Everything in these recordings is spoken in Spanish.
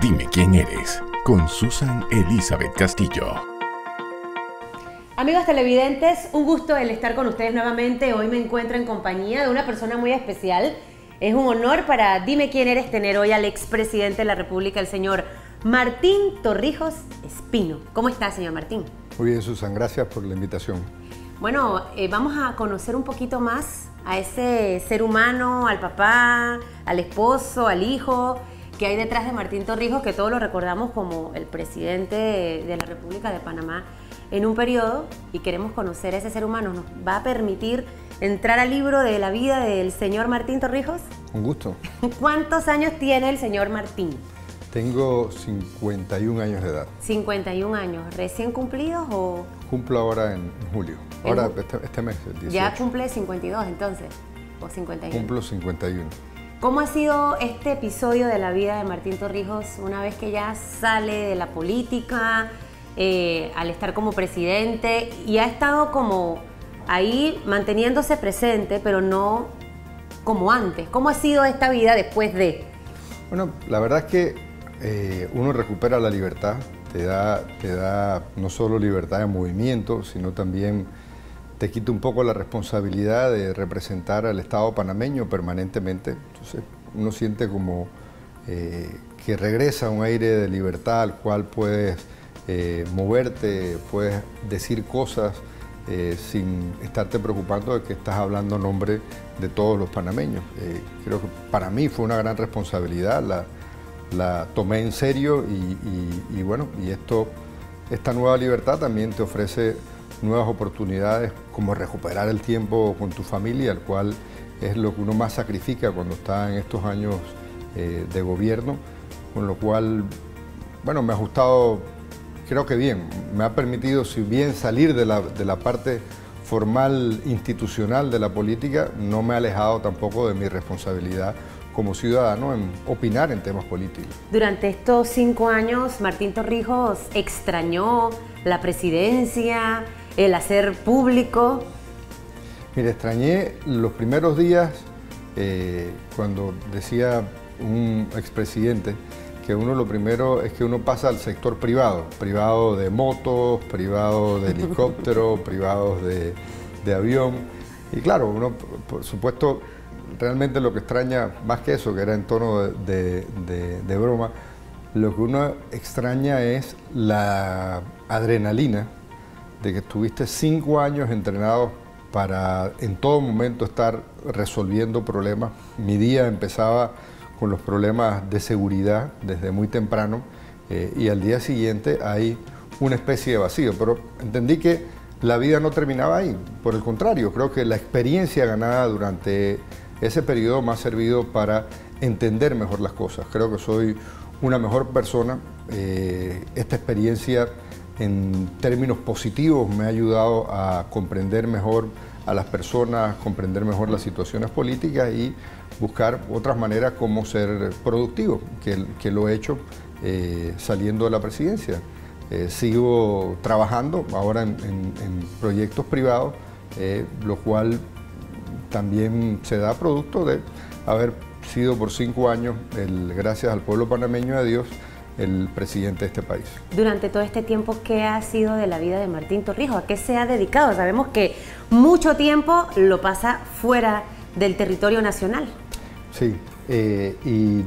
Dime quién eres, con Susan Elizabeth Castillo. Amigos televidentes, un gusto el estar con ustedes nuevamente. Hoy me encuentro en compañía de una persona muy especial. Es un honor para Dime quién eres tener hoy al expresidente de la República, el señor Martín Torrijos Espino. ¿Cómo está, señor Martín? Muy bien, Susan, gracias por la invitación. Bueno, eh, vamos a conocer un poquito más a ese ser humano, al papá, al esposo, al hijo que hay detrás de Martín Torrijos, que todos lo recordamos como el presidente de la República de Panamá en un periodo y queremos conocer a ese ser humano. ¿Nos va a permitir entrar al libro de la vida del señor Martín Torrijos? Un gusto. ¿Cuántos años tiene el señor Martín? Tengo 51 años de edad. 51 años, ¿recién cumplidos o...? Cumplo ahora en julio. Ahora, este, este, mes, el 18. Ya cumple 52 entonces, o 51. Cumplo 51. ¿Cómo ha sido este episodio de la vida de Martín Torrijos una vez que ya sale de la política, eh, al estar como presidente y ha estado como ahí manteniéndose presente, pero no como antes? ¿Cómo ha sido esta vida después de? Bueno, la verdad es que eh, uno recupera la libertad, te da, te da no solo libertad de movimiento, sino también te quita un poco la responsabilidad de representar al Estado panameño permanentemente. Entonces uno siente como eh, que regresa un aire de libertad al cual puedes eh, moverte, puedes decir cosas eh, sin estarte preocupando de que estás hablando en nombre de todos los panameños. creo que para mí fue una gran responsabilidad, la, tomé en serio y, y bueno, y esto, esta nueva libertad también te ofrece nuevas oportunidades como recuperar el tiempo con tu familia, el cual es lo que uno más sacrifica cuando está en estos años eh, de gobierno, con lo cual, bueno, me ha ajustado, creo que bien, me ha permitido, si bien salir de la, de la parte formal institucional de la política, no me ha alejado tampoco de mi responsabilidad como ciudadano en opinar en temas políticos. Durante estos cinco años, Martín Torrijos extrañó la presidencia, el hacer público? Mire, extrañé los primeros días eh, cuando decía un expresidente que uno lo primero es que uno pasa al sector privado, privado de motos, privado de helicóptero, privado de, avión. Y claro, uno, por supuesto, realmente lo que extraña, más que eso, que era en tono de, de broma, lo que uno extraña es la adrenalina de que estuviste cinco años entrenado para en todo momento estar resolviendo problemas. Mi día empezaba con los problemas de seguridad desde muy temprano eh, y al día siguiente hay una especie de vacío, pero entendí que la vida no terminaba ahí, por el contrario, creo que la experiencia ganada durante ese periodo me ha servido para entender mejor las cosas, creo que soy una mejor persona, eh, esta experiencia en términos positivos me ha ayudado a comprender mejor a las personas, comprender mejor las situaciones políticas y buscar otras maneras como ser productivo, que, lo he hecho eh, saliendo de la presidencia. Eh, sigo trabajando ahora en, proyectos privados, eh, lo cual también se da producto de haber sido por cinco años, el, gracias al pueblo panameño de Dios, el presidente de este país. Durante todo este tiempo, ¿qué ha sido de la vida de Martín Torrijos? ¿A qué se ha dedicado? Sabemos que mucho tiempo lo pasa fuera del territorio nacional. Sí, eh, y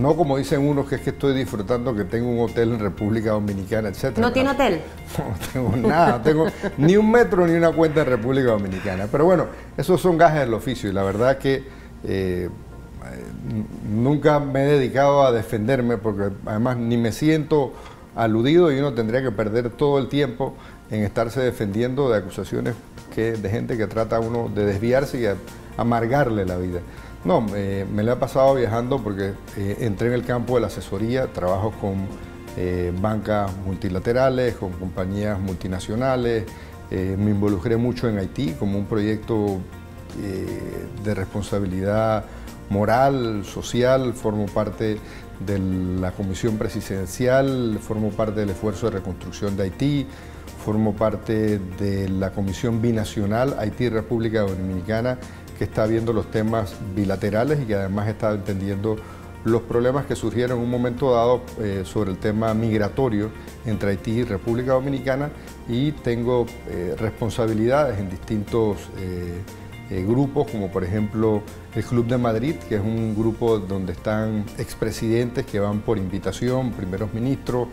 no como dicen unos que es que estoy disfrutando que tengo un hotel en República Dominicana, etc. ¿No tiene hotel? No tengo nada, no tengo ni un metro ni una cuenta en República Dominicana. Pero bueno, esos son gajes del oficio y la verdad que eh, nunca me he dedicado a defenderme porque además ni me siento aludido y uno tendría que perder todo el tiempo en estarse defendiendo de acusaciones que, de gente que trata a uno de desviarse y amargarle la vida. No, me lo he pasado viajando porque eh, entré en el campo de la asesoría, trabajo con eh, bancas multilaterales, con compañías multinacionales, eh, me involucré mucho en Haití como un proyecto de responsabilidad moral, social, formo parte de la comisión presidencial, formo parte del esfuerzo de reconstrucción de Haití, formo parte de la comisión binacional Haití-República Dominicana que está viendo los temas bilaterales y que además está entendiendo los problemas que surgieron en un momento dado eh, sobre el tema migratorio entre Haití y República Dominicana y tengo eh, responsabilidades en distintos eh, grupos, como por ejemplo el Club de Madrid, que es un grupo donde están expresidentes que van por invitación, primeros ministros,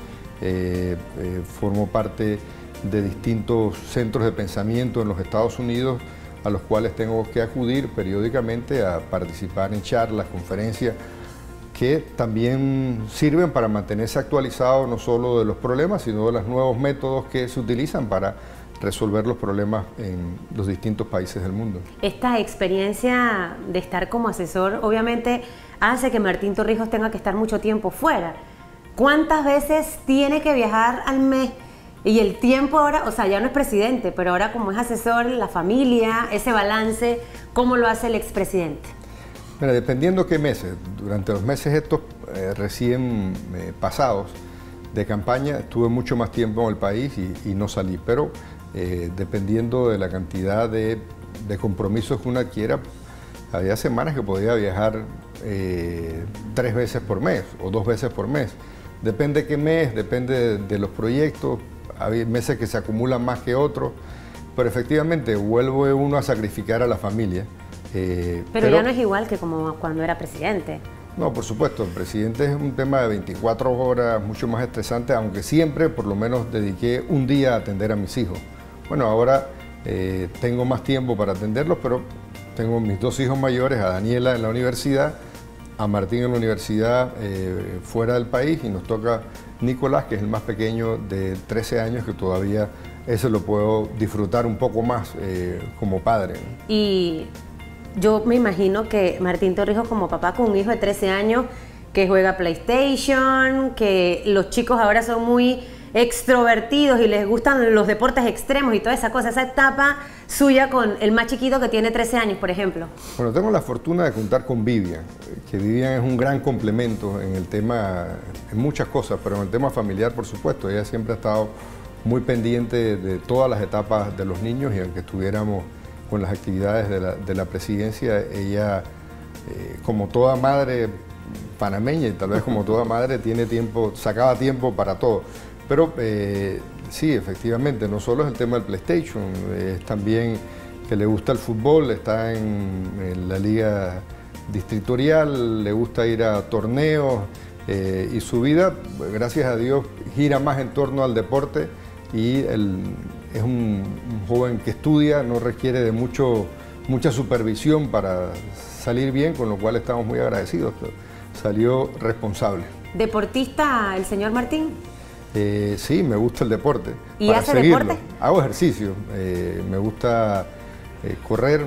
formo parte de distintos centros de pensamiento en los Estados Unidos a los cuales tengo que acudir periódicamente a participar en charlas, conferencias, que también sirven para mantenerse actualizado no solo de los problemas, sino de los nuevos métodos que se utilizan para resolver los problemas en los distintos países del mundo. Esta experiencia de estar como asesor obviamente hace que Martín Torrijos tenga que estar mucho tiempo fuera. ¿Cuántas veces tiene que viajar al mes? Y el tiempo ahora, o sea, ya no es presidente, pero ahora como es asesor, la familia, ese balance, ¿cómo lo hace el expresidente? Mira, dependiendo qué meses, durante los meses estos eh, recién eh, pasados de campaña, estuve mucho más tiempo en el país y, no salí, pero eh, dependiendo de la cantidad de, compromisos que uno adquiera, había semanas que podía viajar tres veces por mes o dos veces por mes. Depende de qué mes, depende de, los proyectos, hay meses que se acumulan más que otros, pero efectivamente vuelve uno a sacrificar a la familia. Eh, pero, ya no es igual que como cuando era presidente. No, por supuesto, el presidente es un tema de 24 horas, mucho más estresante, aunque siempre por lo menos dediqué un día a atender a mis hijos. Bueno, ahora eh, tengo más tiempo para atenderlos, pero tengo mis dos hijos mayores, a Daniela en la universidad, a Martín en la universidad eh, fuera del país y nos toca Nicolás, que es el más pequeño de 13 años, que todavía ese lo puedo disfrutar un poco más como padre. Y yo me imagino que Martín Torrijos como papá con un hijo de 13 años que juega PlayStation, que los chicos ahora son muy extrovertidos y les gustan los deportes extremos y toda esa cosa, esa etapa suya con el más chiquito que tiene 13 años, por ejemplo. Bueno, tengo la fortuna de contar con Vivian, que Vivian es un gran complemento en el tema, en muchas cosas, pero en el tema familiar, por supuesto, ella siempre ha estado muy pendiente de todas las etapas de los niños y aunque estuviéramos con las actividades de la, presidencia, ella, eh, como toda madre panameña y tal vez como toda madre, tiene tiempo, sacaba tiempo para todo. Pero eh, sí, efectivamente, no solo es el tema del PlayStation, es también que le gusta el fútbol, está en, la liga distritorial, le gusta ir a torneos eh, y su vida, gracias a Dios, gira más en torno al deporte y es un, joven que estudia, no requiere de mucho, mucha supervisión para salir bien, con lo cual estamos muy agradecidos. Salió responsable. ¿Deportista el señor Martín? Eh, sí, me gusta el deporte. ¿Y hace deporte? Hago ejercicio. Eh, me gusta eh, correr,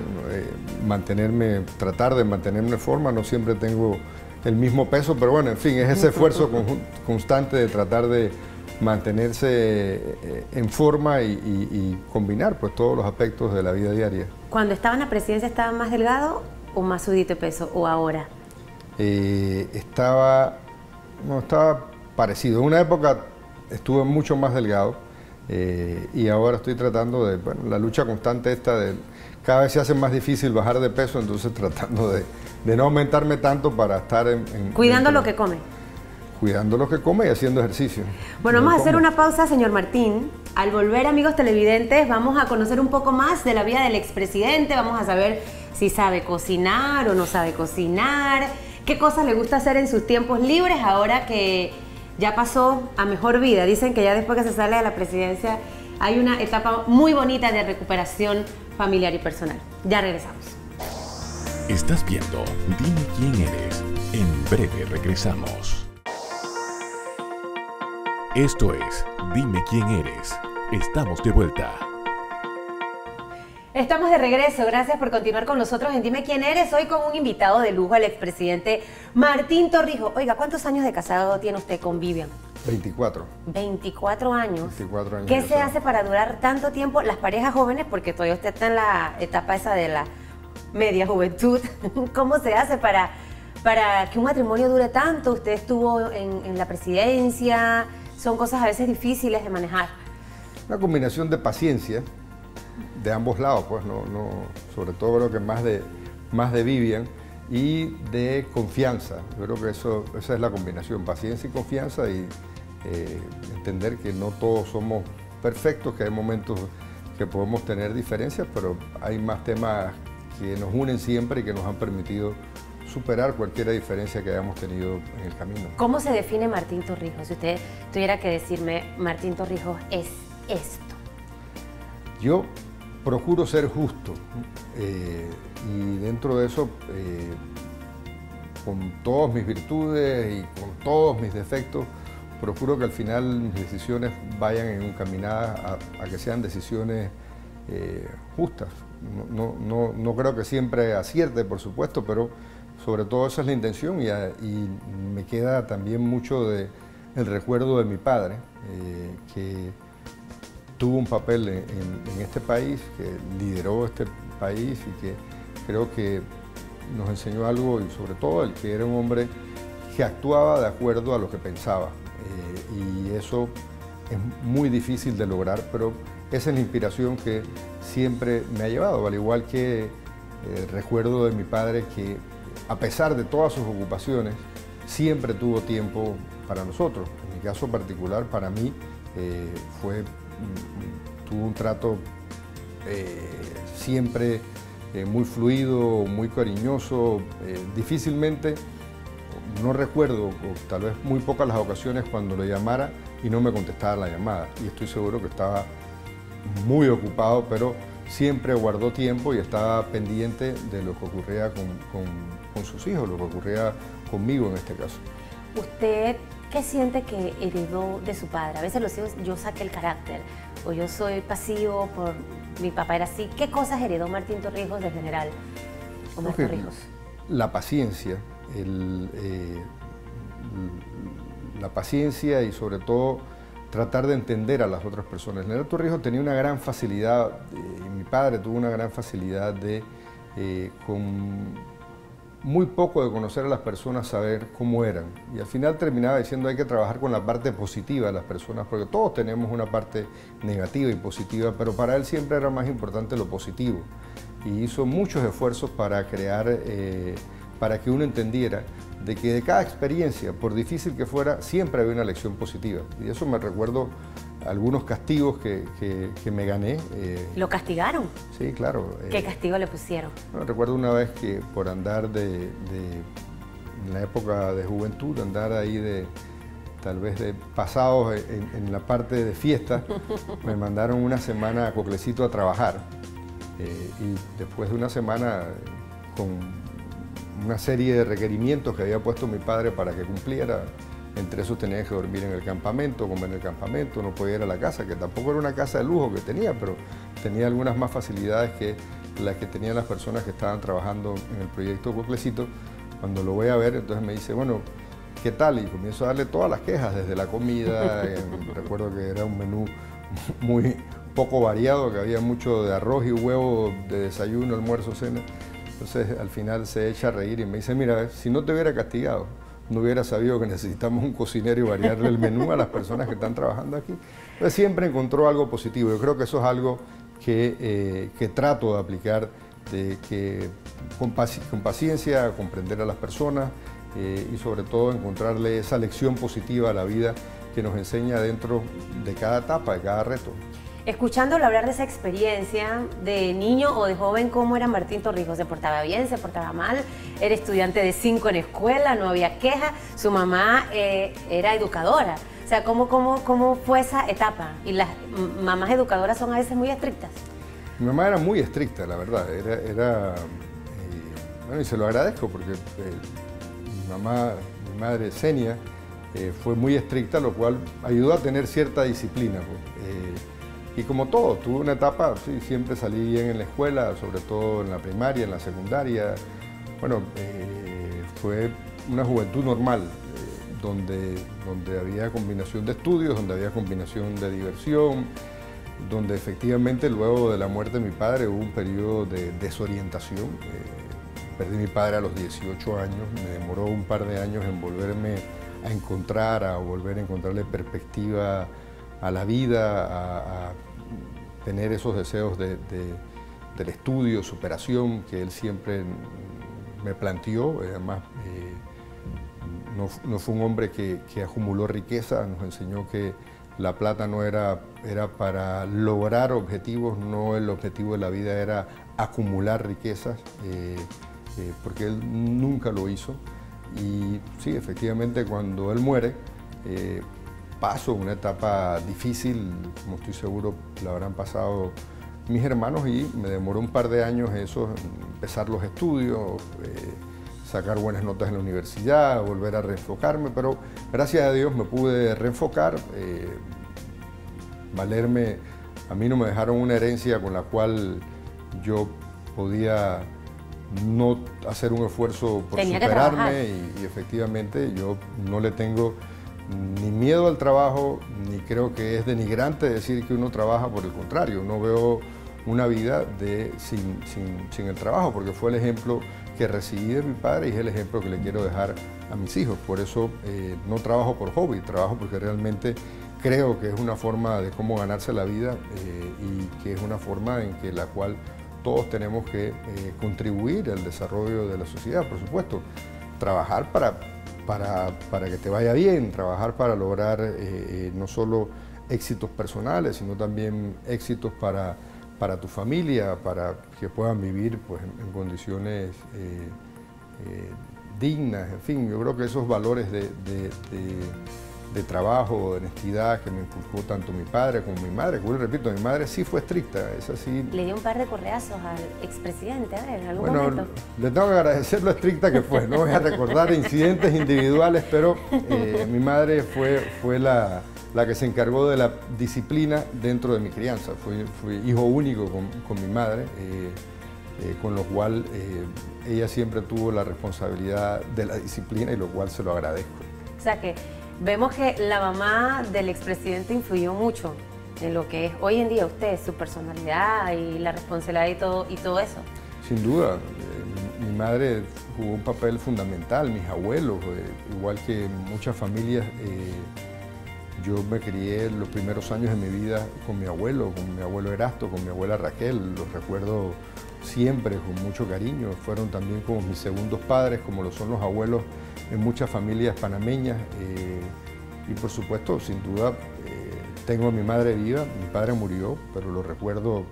mantenerme, tratar de mantenerme en forma. No siempre tengo el mismo peso, pero bueno, en fin, es ese esfuerzo constante de tratar de mantenerse eh, en forma y, combinar pues, todos los aspectos de la vida diaria. ¿Cuando estaba en la presidencia estaba más delgado o más sudito de peso o ahora? Eh, estaba, no, estaba parecido. En una época estuve mucho más delgado eh, y ahora estoy tratando de, bueno, la lucha constante esta de, cada vez se hace más difícil bajar de peso, entonces tratando de, no aumentarme tanto para estar en... Cuidando lo que come cuidando lo que come y haciendo ejercicio. Bueno, vamos a hacer una pausa, señor Martín. Al volver, amigos televidentes, vamos a conocer un poco más de la vida del expresidente, vamos a saber si sabe cocinar o no sabe cocinar, qué cosas le gusta hacer en sus tiempos libres ahora que ya pasó a mejor vida. Dicen que ya después que se sale de la presidencia hay una etapa muy bonita de recuperación familiar y personal. Ya regresamos. Estás viendo Dime quién eres. En breve regresamos. Esto es Dime quién eres. Estamos de vuelta. Estamos de regreso, gracias por continuar con nosotros en Dime quién eres. Hoy con un invitado de lujo, el expresidente Martín Torrijos. Oiga, ¿cuántos años de casado tiene usted con Vivian? 24. 24 años. 24 años. ¿Qué se hace para durar tanto tiempo las parejas jóvenes? Porque todavía usted está en la etapa esa de la media juventud. ¿Cómo se hace para, para que un matrimonio dure tanto? Usted estuvo en, en la presidencia, son cosas a veces difíciles de manejar. Una combinación de paciencia de ambos lados, pues, no, no, sobre todo creo que más de, más de Vivian, y de confianza. Yo creo que eso, esa es la combinación, paciencia y confianza y eh, entender que no todos somos perfectos, que hay momentos que podemos tener diferencias, pero hay más temas que nos unen siempre y que nos han permitido superar cualquier diferencia que hayamos tenido en el camino. ¿Cómo se define Martín Torrijos? Si usted tuviera que decirme, Martín Torrijos es esto. Yo procuro ser justo eh, y dentro de eso, eh, con todas mis virtudes y con todos mis defectos, procuro que al final mis decisiones vayan encaminadas a, a que sean decisiones eh, justas. No, no, no, creo que siempre acierte, por supuesto, pero sobre todo esa es la intención y, me queda también mucho de el recuerdo de mi padre, que tuvo un papel en, este país, que lideró este país y que creo que nos enseñó algo y sobre todo el que era un hombre que actuaba de acuerdo a lo que pensaba. Eh, y eso es muy difícil de lograr, pero esa es la inspiración que siempre me ha llevado, al igual que eh, recuerdo de mi padre que a pesar de todas sus ocupaciones, siempre tuvo tiempo para nosotros. En mi caso particular, para mí, eh, fue, tuvo un trato eh, siempre eh, muy fluido, muy cariñoso. difícilmente, no recuerdo, o tal vez muy pocas las ocasiones cuando lo llamara y no me contestaba la llamada. Y estoy seguro que estaba muy ocupado, pero siempre guardó tiempo y estaba pendiente de lo que ocurría con, sus hijos, lo que ocurría conmigo en este caso. ¿Usted qué siente que heredó de su padre? A veces los hijos, yo saqué el carácter, o yo soy pasivo, por mi papá era así. ¿Qué cosas heredó Martín Torrijos de general? Torrijos? La paciencia, eh, la paciencia y sobre todo tratar de entender a las otras personas. General Torrijos tenía una gran facilidad, eh, y mi padre tuvo una gran facilidad de, eh, con muy poco de conocer a las personas, saber cómo eran. Y al final terminaba diciendo hay que trabajar con la parte positiva de las personas, porque todos tenemos una parte negativa y positiva, pero para él siempre era más importante lo positivo. Y hizo muchos esfuerzos para crear, eh, para que uno entendiera de que de cada experiencia, por difícil que fuera, siempre había una lección positiva. Y eso me recuerdo algunos castigos que, me gané. Eh, ¿Lo castigaron? Sí, claro. ¿Qué eh, castigo le pusieron? recuerdo una vez que por andar de, en la época de juventud, andar ahí de tal vez de pasados en, la parte de fiesta, me mandaron una semana a Coclecito a trabajar. Eh, y después de una semana con una serie de requerimientos que había puesto mi padre para que cumpliera. Entre esos tenía que dormir en el campamento, comer en el campamento, no podía ir a la casa, que tampoco era una casa de lujo que tenía, pero tenía algunas más facilidades que las que tenían las personas que estaban trabajando en el proyecto Coclecito. Cuando lo voy a ver, entonces me dice, bueno, ¿qué tal? Y comienzo a darle todas las quejas, desde la comida, recuerdo que era un menú muy poco variado, que había mucho de arroz y huevo de desayuno, almuerzo, cena. Entonces al final se echa a reír y me dice, mira, si no te hubiera castigado, no hubiera sabido que necesitamos un cocinero y variarle el menú a las personas que están trabajando aquí. Entonces siempre encontró algo positivo. Yo creo que eso es algo que, eh, trato de aplicar, de que con, paciencia comprender a las personas eh, y sobre todo encontrarle esa lección positiva a la vida que nos enseña dentro de cada etapa, de cada reto. Escuchándolo hablar de esa experiencia de niño o de joven, ¿cómo era Martín Torrijos? ¿Se portaba bien? ¿Se portaba mal? Era estudiante de cinco en escuela, no había queja. Su mamá eh, era educadora. O sea, ¿cómo, cómo, ¿cómo fue esa etapa? ¿Y las mamás educadoras son a veces muy estrictas? Mi mamá era muy estricta, la verdad. Era, era eh, bueno, y se lo agradezco porque eh, mi mamá, mi madre Senia, fue muy estricta, lo cual ayudó a tener cierta disciplina. Pues. Y como todo, tuve una etapa, sí, siempre salí bien en la escuela, sobre todo en la primaria, en la secundaria. Bueno, eh, fue una juventud normal, eh, donde, donde había combinación de estudios, donde había combinación de diversión, donde efectivamente luego de la muerte de mi padre hubo un periodo de desorientación. Eh, perdí a mi padre a los 18 años, me demoró un par de años en volverme a encontrar, a volver a encontrarle perspectiva a la vida, a tener esos deseos de, del estudio, superación, que él siempre me planteó, además no, fue un hombre que, acumuló riqueza, nos enseñó que la plata no era, era para lograr objetivos, no el objetivo de la vida era acumular riquezas, porque él nunca lo hizo. Y sí, efectivamente, cuando él muere, paso una etapa difícil, como estoy seguro la habrán pasado mis hermanos, y me demoró un par de años eso, empezar los estudios, eh, sacar buenas notas en la universidad, volver a reenfocarme, pero gracias a Dios me pude reenfocar, eh, valerme, a mí no me dejaron una herencia con la cual yo podía no hacer un esfuerzo por superarme y, y, efectivamente yo no le tengo ni miedo al trabajo, ni creo que es denigrante decir que uno trabaja, por el contrario, no veo una vida de, sin, el trabajo, porque fue el ejemplo que recibí de mi padre y es el ejemplo que le quiero dejar a mis hijos. Por eso eh, no trabajo por hobby, trabajo porque realmente creo que es una forma de cómo ganarse la vida eh, y que es una forma en que la cual todos tenemos que eh, contribuir al desarrollo de la sociedad, por supuesto. Trabajar para para, que te vaya bien, trabajar para lograr eh, eh, no solo éxitos personales, sino también éxitos para, para tu familia, para que puedan vivir pues, en, condiciones eh, dignas, en fin, yo creo que esos valores de trabajo, de honestidad que me inculcó tanto mi padre como mi madre. Como repito, mi madre sí fue estricta, es así. Le dio un par de correazos al expresidente, en algún bueno, momento. le tengo que agradecer lo estricta que fue. No voy a recordar incidentes individuales, pero eh, mi madre fue, fue la, la, que se encargó de la disciplina dentro de mi crianza. Fui, fui hijo único con, mi madre. Eh, eh, con lo cual ella siempre tuvo la responsabilidad de la disciplina y lo cual se lo agradezco. O sea que Vemos que la mamá del expresidente influyó mucho en lo que es hoy en día usted, su personalidad y la responsabilidad y todo, y todo eso. Sin duda, eh, mi, madre jugó un papel fundamental, mis abuelos, eh, igual que muchas familias. Eh, yo me crié los primeros años de mi vida con mi abuelo, con mi abuelo Erasto, con mi abuela Raquel, los recuerdo siempre con mucho cariño. Fueron también como mis segundos padres, como lo son los abuelos en muchas familias panameñas. Eh, y por supuesto, sin duda, eh, tengo a mi madre viva, mi padre murió, pero lo recuerdo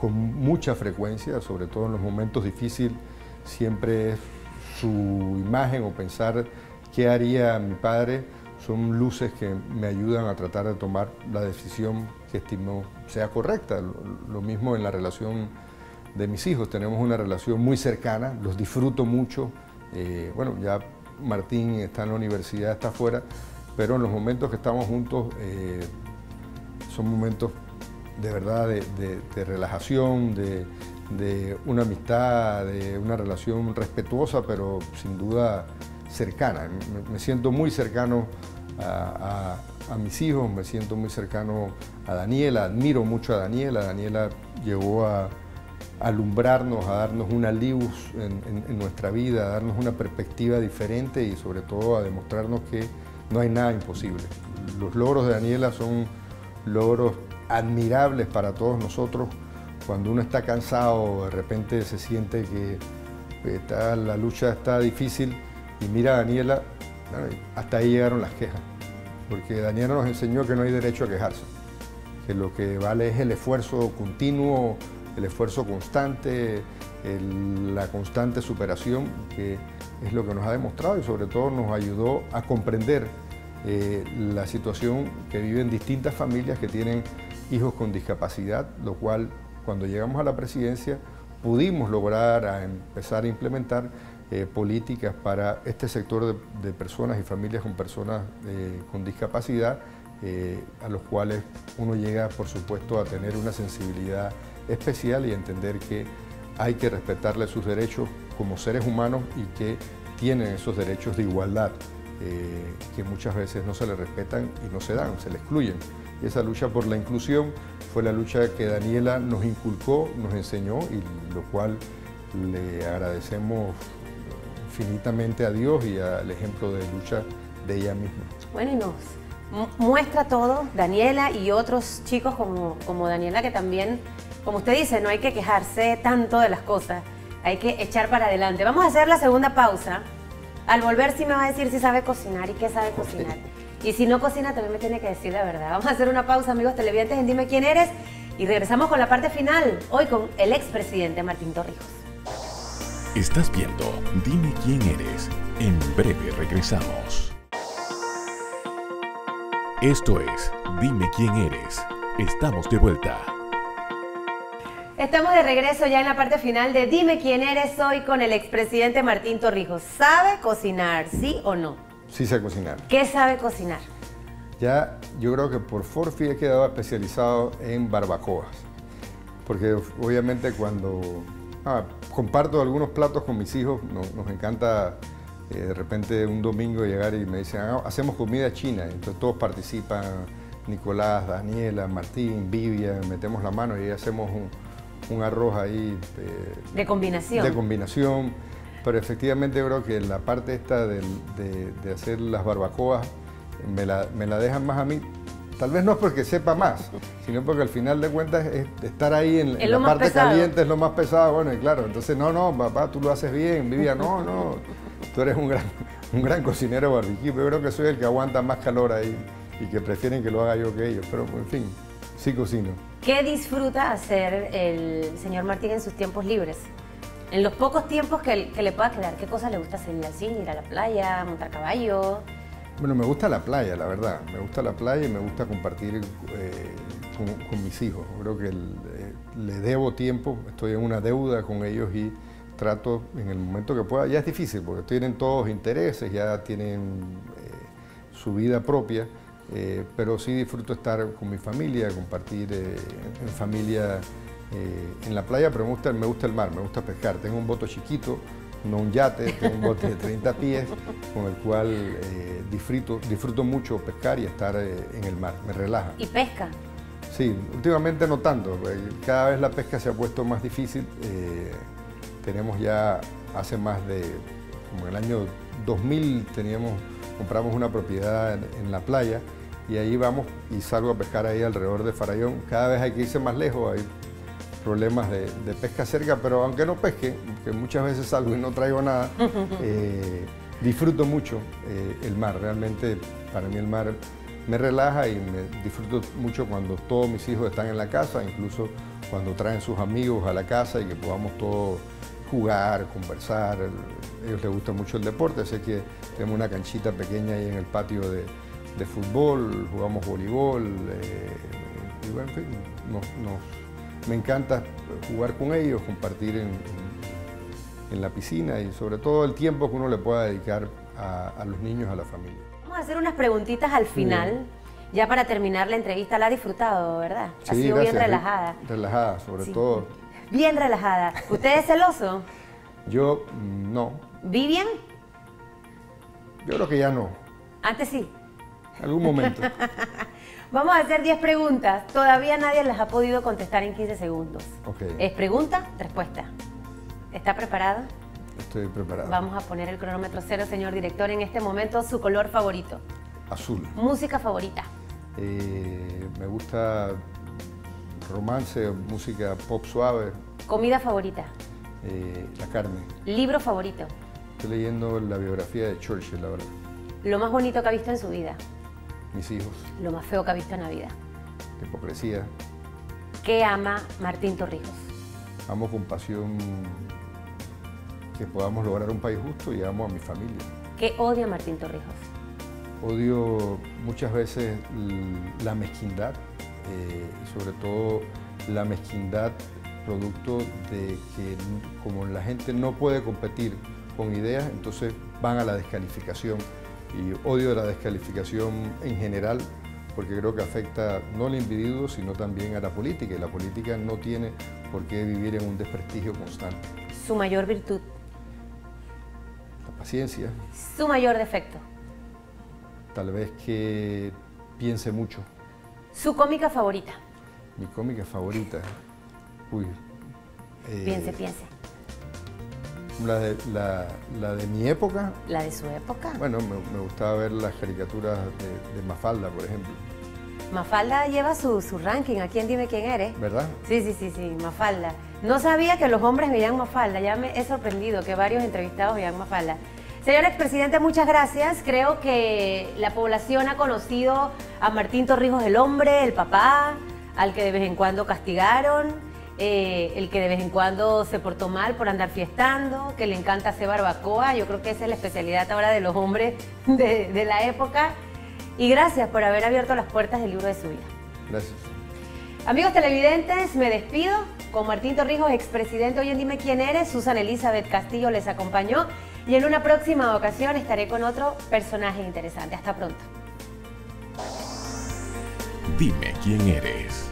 con mucha frecuencia, sobre todo en los momentos difíciles, siempre su imagen o pensar qué haría mi padre son luces que me ayudan a tratar de tomar la decisión que estimo sea correcta. Lo mismo en la relación de mis hijos, tenemos una relación muy cercana, los disfruto mucho. Eh, bueno, ya Martín está en la universidad, está afuera, pero en los momentos que estamos juntos eh, son momentos de verdad de, relajación, de, una amistad, de una relación respetuosa, pero sin duda cercana. Me, siento muy cercano a, mis hijos, me siento muy cercano a Daniela, admiro mucho a Daniela. Daniela llegó a, alumbrarnos, a darnos una luz en, nuestra vida, a darnos una perspectiva diferente y sobre todo a demostrarnos que no hay nada imposible. Los logros de Daniela son logros admirables para todos nosotros. Cuando uno está cansado, de repente se siente que la lucha está difícil y mira a Daniela, hasta ahí llegaron las quejas. Porque Daniela nos enseñó que no hay derecho a quejarse, que lo que vale es el esfuerzo continuo, el esfuerzo constante, la constante superación, que es lo que nos ha demostrado y sobre todo nos ayudó a comprender eh, la situación que viven distintas familias que tienen hijos con discapacidad, lo cual cuando llegamos a la presidencia pudimos lograr empezar a implementar eh, políticas para este sector de, personas y familias con personas eh, con discapacidad, a los cuales uno llega, por supuesto, a tener una sensibilidad especial y entender que hay que respetarle sus derechos como seres humanos y que tienen esos derechos de igualdad eh, que muchas veces no se le respetan y no se dan, se le excluyen. Y esa lucha por la inclusión fue la lucha que Daniela nos inculcó, nos enseñó y lo cual le agradecemos infinitamente a Dios y al ejemplo de lucha de ella misma. Bueno, y nos muestra todo, Daniela y otros chicos como, como Daniela que también como usted dice, no hay que quejarse tanto de las cosas. hay que echar para adelante. Vamos a hacer la segunda pausa. Al volver sí me va a decir si sabe cocinar y qué sabe cocinar. Y si no cocina también me tiene que decir la verdad. Vamos a hacer una pausa, amigos televidentes, en Dime quién eres. Y regresamos con la parte final, hoy con el expresidente Martín Torrijos. Estás viendo Dime quién eres. En breve regresamos. Esto es Dime quién eres. Estamos de vuelta. Estamos de regreso ya en la parte final de Dime quién eres hoy con el expresidente Martín Torrijos. ¿Sabe cocinar, sí o no? Sí sé cocinar. ¿Qué sabe cocinar? Ya yo creo que por Forfi he quedado especializado en barbacoas. Porque obviamente cuando ah, comparto algunos platos con mis hijos, nos encanta eh, de repente un domingo llegar y me dicen, ah, hacemos comida china. Entonces todos participan, Nicolás, Daniela, Martín, Vivia, metemos la mano y hacemos un, arroz ahí. Eh, de combinación. De combinación. Pero efectivamente creo que la parte esta de, hacer las barbacoas me la, me la dejan más a mí Tal vez no es porque sepa más, sino porque al final de cuentas es estar ahí en, la parte caliente es lo más pesado. Bueno, y claro, entonces no, no, papá, tú lo haces bien, Vivia, no, no, tú eres un gran, un gran cocinero barbecue, yo creo que soy el que aguanta más calor ahí y que prefieren que lo haga yo que ellos, pero en fin, sí cocino. ¿Qué disfruta hacer el señor Martín en sus tiempos libres? En los pocos tiempos que, que le pueda quedar, ¿qué cosas le gusta hacer? ¿Ir al cine, ir a la playa, montar caballo? Bueno, me gusta la playa, la verdad. Me gusta la playa y me gusta compartir eh, con, mis hijos. Creo que eh, le debo tiempo, estoy en una deuda con ellos y trato en el momento que pueda. Ya es difícil porque tienen todos intereses, ya tienen eh, su vida propia, pero sí disfruto estar con mi familia, compartir en familia en la playa, pero me gusta, me gusta el mar, me gusta pescar. Tengo un boto chiquito no un yate, tengo un bote de 30 pies con el cual eh, disfruto, disfruto mucho pescar y estar eh, en el mar, me relaja. ¿Y pesca? Sí, últimamente no tanto, eh, cada vez la pesca se ha puesto más difícil. tenemos ya hace más de, como en el año 2000 teníamos, compramos una propiedad en, la playa y ahí vamos y salgo a pescar ahí alrededor de Farallón. Cada vez hay que irse más lejos, hay problemas de, pesca cerca, pero aunque no pesque, que muchas veces salgo y no traigo nada, eh, disfruto mucho eh, el mar. Realmente para mí el mar me relaja y me disfruto mucho cuando todos mis hijos están en la casa, incluso cuando traen sus amigos a la casa y que podamos todos jugar, conversar. A ellos les gusta mucho el deporte, sé que tenemos una canchita pequeña ahí en el patio de, fútbol, jugamos voleibol, eh, y bueno, en fin, nos me encanta jugar con ellos, compartir en, la piscina y sobre todo el tiempo que uno le pueda dedicar a, los niños, a la familia. Vamos a hacer unas preguntitas al final. Ya para terminar la entrevista, la ha disfrutado, ¿verdad? ha sido bien relajada. Relajada, sobre todo. Bien relajada. ¿Usted es celoso? Yo mm, no. ¿Vivian? Yo creo que ya no. Antes sí. Algún momento. Vamos a hacer 10 preguntas. Todavía nadie las ha podido contestar en 15 segundos. Okay. Es pregunta, respuesta. ¿Está preparado? Estoy preparado. Vamos a poner el cronómetro cero, señor director. En este momento, su color favorito. Azul. Música favorita. Eh, me gusta romance, música pop suave. Comida favorita. Eh, la carne. Libro favorito. Estoy leyendo la biografía de Churchill, la verdad. Lo más bonito que ha visto en su vida mis hijos. Lo más feo que ha visto en la vida. La hipocresía. ¿Qué ama Martín Torrijos? Amo con pasión que podamos lograr un país justo y amo a mi familia. ¿Qué odia Martín Torrijos? Odio muchas veces la mezquindad, eh, sobre todo la mezquindad producto de que como la gente no puede competir con ideas, entonces van a la descalificación y odio la descalificación en general porque creo que afecta no al individuo, sino también a la política, y la política no tiene por qué vivir en un desprestigio constante. ¿Su mayor virtud? La paciencia. ¿Su mayor defecto? Tal vez que piense mucho. ¿Su cómica favorita? Mi cómica favorita. Uy. piense, eh, piense. La de, la, de mi época. ¿La de su época? Bueno, me, gustaba ver las caricaturas de, Mafalda, por ejemplo. Mafalda lleva su, su ranking. ¿A quién dime quién eres? ¿Verdad? Sí, sí, sí, sí, Mafalda. No sabía que los hombres veían Mafalda. Ya me he sorprendido que varios entrevistados veían Mafalda. Señor expresidente, muchas gracias. Creo que la población ha conocido a Martín Torrijos el hombre, el papá, al que de vez en cuando castigaron, eh, el que de vez en cuando se portó mal por andar fiestando, que le encanta hacer barbacoa. Yo creo que esa es la especialidad ahora de los hombres de, de la época. Y gracias por haber abierto las puertas del libro de su vida. Gracias. Amigos televidentes, me despido con Martín Torrijos, expresidente. Hoy en Dime quién eres. Susan Elizabeth Castillo les acompañó. Y en una próxima ocasión estaré con otro personaje interesante. Hasta pronto. Dime quién eres.